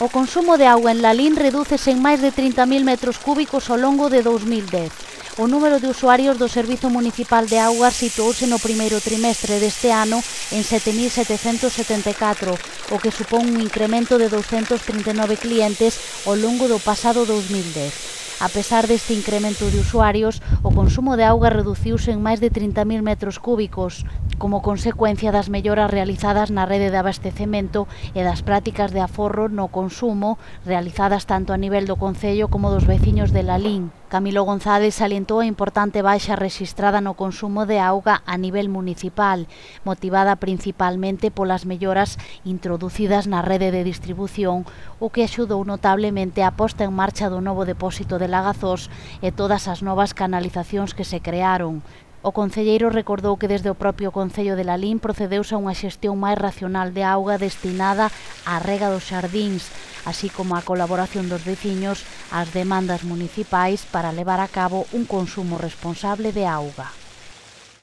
O consumo de auga en Lalín redúcese en máis de 30.000 metros cúbicos ao longo de 2010. O número de usuarios do Servizo Municipal de Augas situouse no primeiro trimestre deste ano en 7.774, o que supón un incremento de 239 clientes ao longo do pasado 2010. A pesar deste incremento de usuarios, o consumo de auga reduciuse en máis de 30.000 metros cúbicos, como consecuencia das melloras realizadas na rede de abastecemento e das prácticas de aforro no consumo realizadas tanto a nivel do Concello como dos veciños de Lalín. Camilo González salientou a importante baixa rexistrada no consumo de auga a nivel municipal, motivada principalmente polas melloras introducidas na rede de distribución, o que axudou notablemente a posta en marcha do novo depósito de lagazós e todas as novas canalizacións que se crearon. O concelleiro recordou que desde o propio Concello de Lalín procedeuse a unha xestión máis racional de auga destinada á rega dos xardíns, así como a colaboración dos veciños ás demandas municipais para levar a cabo un consumo responsable de auga.